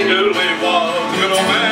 Doodly was, good old man,